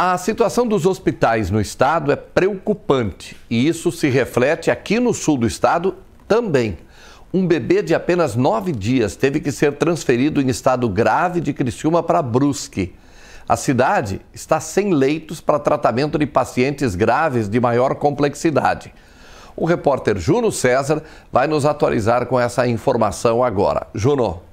A situação dos hospitais no estado é preocupante e isso se reflete aqui no sul do estado também. Um bebê de apenas nove dias teve que ser transferido em estado grave de Criciúma para Brusque. A cidade está sem leitos para tratamento de pacientes graves de maior complexidade. O repórter Juno César vai nos atualizar com essa informação agora. Juno.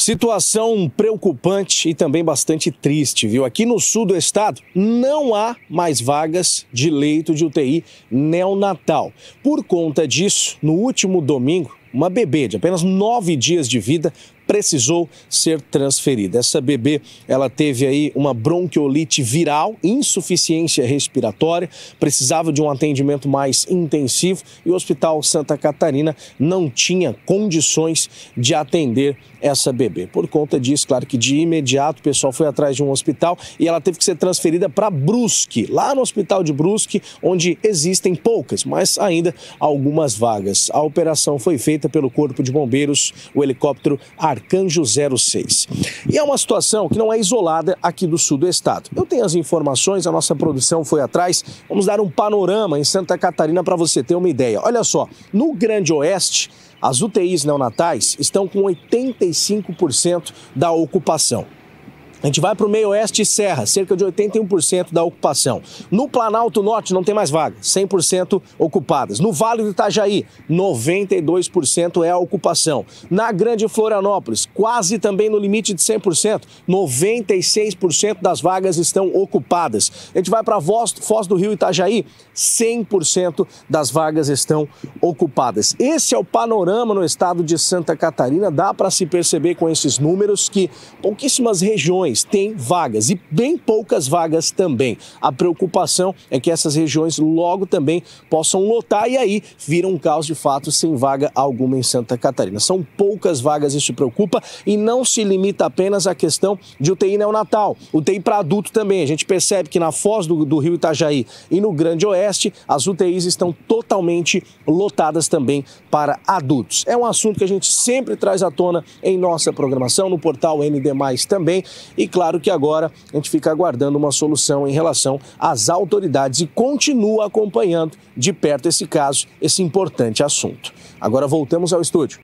Situação preocupante e também bastante triste, viu? Aqui no sul do estado não há mais vagas de leito de UTI neonatal. Por conta disso, no último domingo, uma bebê de apenas nove dias de vida precisou ser transferida. Essa bebê, ela teve aí uma bronquiolite viral, insuficiência respiratória, precisava de um atendimento mais intensivo e o Hospital Santa Catarina não tinha condições de atender essa bebê. Por conta disso, claro que de imediato o pessoal foi atrás de um hospital e ela teve que ser transferida para Brusque, lá no Hospital de Brusque, onde existem poucas, mas ainda algumas vagas. A operação foi feita pelo Corpo de Bombeiros, o helicóptero Ar Arcanjo 06. E é uma situação que não é isolada aqui do sul do estado. Eu tenho as informações, a nossa produção foi atrás. Vamos dar um panorama em Santa Catarina para você ter uma ideia. Olha só, no Grande Oeste, as UTIs neonatais estão com 85% da ocupação. A gente vai para o meio oeste e serra, cerca de 81% da ocupação. No Planalto Norte não tem mais vagas, 100% ocupadas. No Vale do Itajaí, 92% é a ocupação. Na Grande Florianópolis, quase também no limite de 100%, 96% das vagas estão ocupadas. A gente vai para Foz do Rio Itajaí, 100% das vagas estão ocupadas. Esse é o panorama no estado de Santa Catarina. Dá para se perceber com esses números que pouquíssimas regiões regiões têm vagas e bem poucas vagas também. A preocupação é que essas regiões logo também possam lotar e aí vira um caos de fato sem vaga alguma em Santa Catarina. São poucas vagas, isso preocupa e não se limita apenas à questão de UTI neonatal, UTI para adulto também. A gente percebe que na foz do, do Rio Itajaí e no Grande Oeste, as UTIs estão totalmente lotadas também para adultos. É um assunto que a gente sempre traz à tona em nossa programação, no portal ND, também. E claro que agora a gente fica aguardando uma solução em relação às autoridades e continua acompanhando de perto esse caso, esse importante assunto. Agora voltamos ao estúdio.